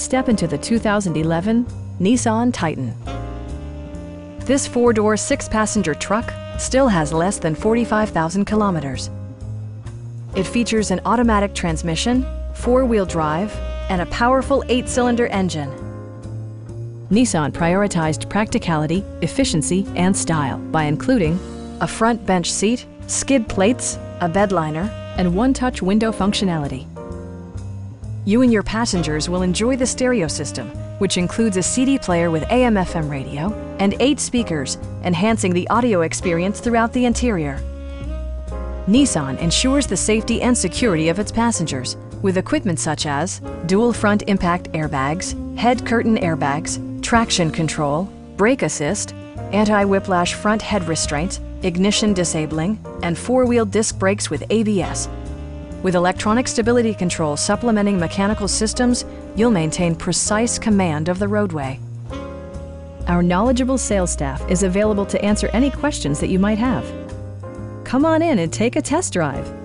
Step into the 2011 Nissan Titan. This four-door, six-passenger truck still has less than 45,000 kilometers. It features an automatic transmission, four-wheel drive, and a powerful eight-cylinder engine. Nissan prioritized practicality, efficiency, and style by including a front bench seat, skid plates, a bed liner, and one-touch window functionality. You and your passengers will enjoy the stereo system, which includes a CD player with AM-FM radio and eight speakers, enhancing the audio experience throughout the interior. Nissan ensures the safety and security of its passengers with equipment such as dual front impact airbags, head curtain airbags, traction control, brake assist, anti-whiplash front head restraints, ignition disabling, and four-wheel disc brakes with ABS. With electronic stability control supplementing mechanical systems, you'll maintain precise command of the roadway. Our knowledgeable sales staff is available to answer any questions that you might have. Come on in and take a test drive.